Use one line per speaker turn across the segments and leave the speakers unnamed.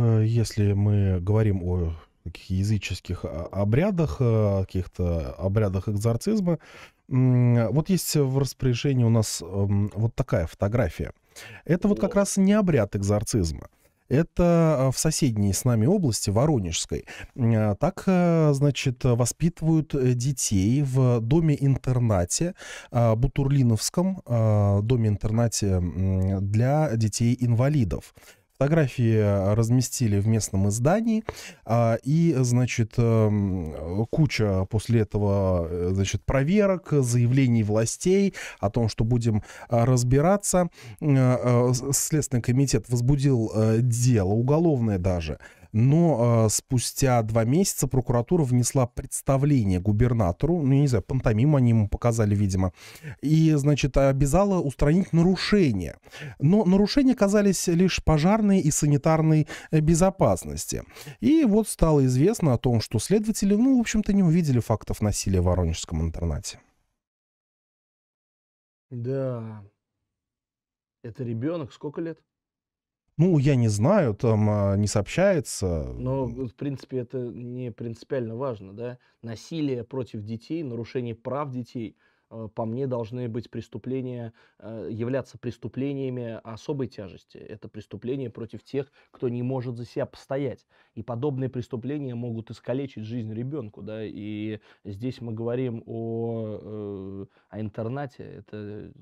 э, если мы говорим о таких языческих а, обрядах, э, каких-то обрядах экзорцизма, вот есть в распоряжении у нас эм, вот такая фотография. Это вот как раз не обряд экзорцизма. Это э, в соседней с нами области, Воронежской. Так, значит, воспитывают детей в доме-интернате, Бутурлиновском доме-интернате для детей-инвалидов. Фотографии э, разместили в местном издании, а, и, значит, эм, куча после этого, э, значит, проверок, заявлений властей о том, что будем э, разбираться. Следственный комитет возбудил дело, уголовное даже, но э, спустя два месяца прокуратура внесла представление губернатору, ну, я не знаю, пантомим они ему показали, видимо, и, значит, обязала устранить нарушения. Но нарушения казались лишь пожарной и санитарной э, безопасности. И вот стало известно о том, что следователи, ну, в общем-то, не увидели фактов насилия в Воронежском интернате.
Да. Это ребенок, сколько лет?
Ну, я не знаю, там а, не сообщается.
Но, в принципе, это не принципиально важно, да? Насилие против детей, нарушение прав детей – по мне, должны быть преступления, э, являться преступлениями особой тяжести. Это преступления против тех, кто не может за себя постоять. И подобные преступления могут искалечить жизнь ребенку. Да? И здесь мы говорим о, э, о интернате. Это,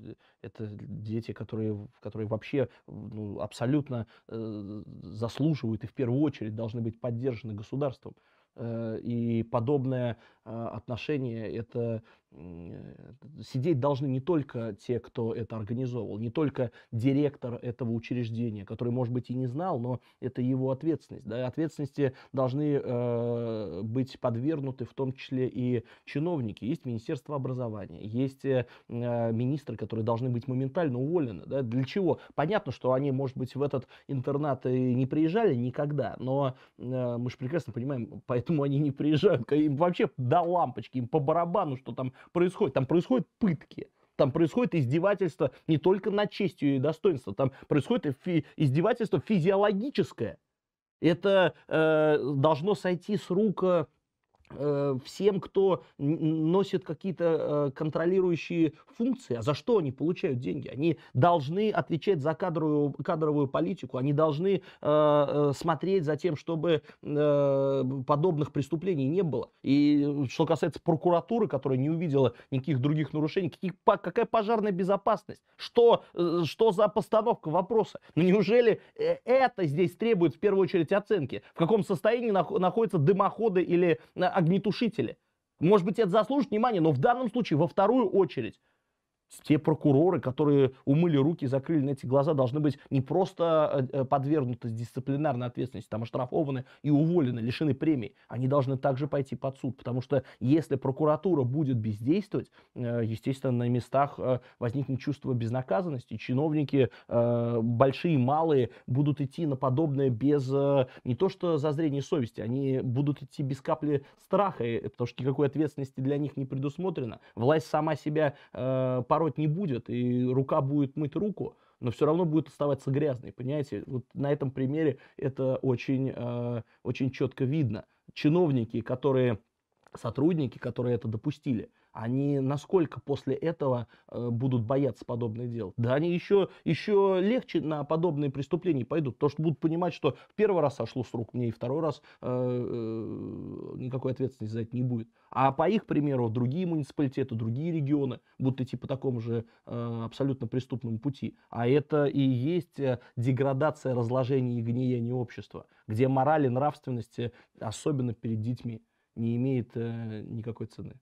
это дети, которые, которые вообще ну, абсолютно заслуживают и в первую очередь должны быть поддержаны государством. И подобное отношение – это Э, сидеть должны не только те, кто это организовал, не только директор этого учреждения, который, может быть, и не знал, но это его ответственность. Да? Ответственности должны э, быть подвергнуты в том числе и чиновники. Есть Министерство образования, есть э, министры, которые должны быть моментально уволены. Да? Для чего? Понятно, что они, может быть, в этот интернат и не приезжали никогда, но э, мы же прекрасно понимаем, поэтому они не приезжают. Им вообще до лампочки, им по барабану, что там происходит? Там происходят пытки. Там происходит издевательство не только над честью и достоинством, там происходит фи- издевательство физиологическое. Это э, должно сойти с рук э, всем, кто носит какие-то э, контролирующие функции, а за что они получают деньги? Они должны отвечать за кадровую, кадровую политику, они должны э, смотреть за тем, чтобы подобных преступлений не было. И что касается прокуратуры, которая не увидела никаких других нарушений, каких, какая пожарная безопасность? Что, что за постановка вопроса? Ну неужели это здесь требует в первую очередь оценки? В каком состоянии находятся дымоходы или огнетушители. Может быть, это заслужит внимания, но в данном случае во вторую очередь те прокуроры, которые умыли руки закрыли на эти глаза, должны быть не просто э, э, подвергнуты дисциплинарной ответственности, там оштрафованы и уволены, лишены премий. Они должны также пойти под суд, потому что если прокуратура будет бездействовать, э, естественно, на местах возникнет чувство безнаказанности. Чиновники, большие и малые, будут идти на подобное без не то что зазрения совести, они будут идти без капли страха, потому что никакой ответственности для них не предусмотрено. Власть сама себя пороть не будет, и рука будет мыть руку, но все равно будет оставаться грязной, понимаете? Вот на этом примере это очень, э, очень четко видно. Чиновники, которые, сотрудники, которые это допустили, они насколько после этого э, будут бояться подобных дел? Да они еще, еще легче на подобные преступления пойдут, потому что будут понимать, что в первый раз сошло с рук мне, и второй раз э, э, никакой ответственности за это не будет. А по их примеру, другие муниципалитеты, другие регионы будут идти по такому же э, абсолютно преступному пути. А это и есть э, деградация, разложение и гниение общества, где мораль и нравственность, особенно перед детьми, не имеет э, никакой цены.